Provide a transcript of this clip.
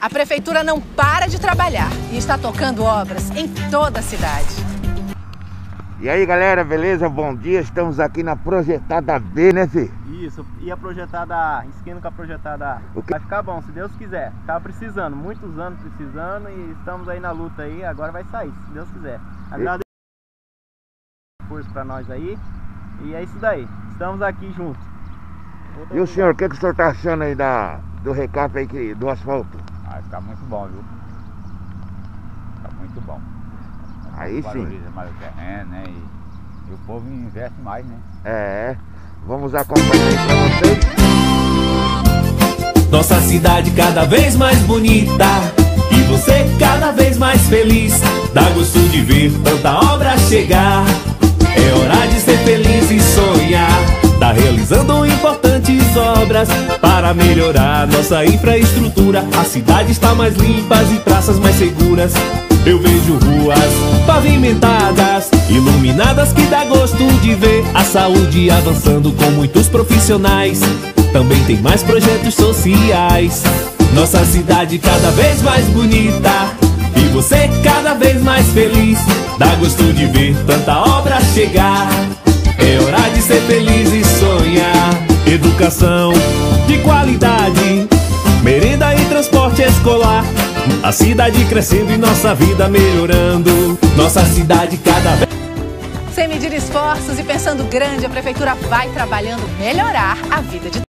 A prefeitura não para de trabalhar e está tocando obras em toda a cidade. E aí galera, beleza? Bom dia, estamos aqui na projetada B, né Fê? Isso, e a projetada A, esquina com a projetada A. Vai ficar bom, se Deus quiser. Tava precisando, muitos anos precisando e estamos aí na luta aí, agora vai sair, se Deus quiser. Agradeço força pra nós aí. E é isso daí, estamos aqui juntos. E o senhor, o que, que o senhor tá achando aí da, do recap aí que, do asfalto? Vai ficar muito bom, viu? Fica muito bom. Aí sim. Valoriza mais o terreno, né? E, e o povo investe mais, né? É, vamos acompanhar aí pra vocês. Nossa cidade cada vez mais bonita e você cada vez mais feliz. Dá gosto de ver tanta obra chegar. É hora de ser feliz e sonhar. Tá realizando importantes obras melhorar nossa infraestrutura. A cidade está mais limpa e praças mais seguras. Eu vejo ruas pavimentadas, iluminadas que dá gosto de ver. A saúde avançando com muitos profissionais. Também tem mais projetos sociais. Nossa cidade cada vez mais bonita. E você cada vez mais feliz. Dá gosto de ver tanta obra chegar. É hora de ser feliz e sonhar. Educação de qualidade, merenda e transporte escolar. A cidade crescendo e nossa vida melhorando. Nossa cidade cada vez. Sem medir esforços e pensando grande, a prefeitura vai trabalhando melhorar a vida de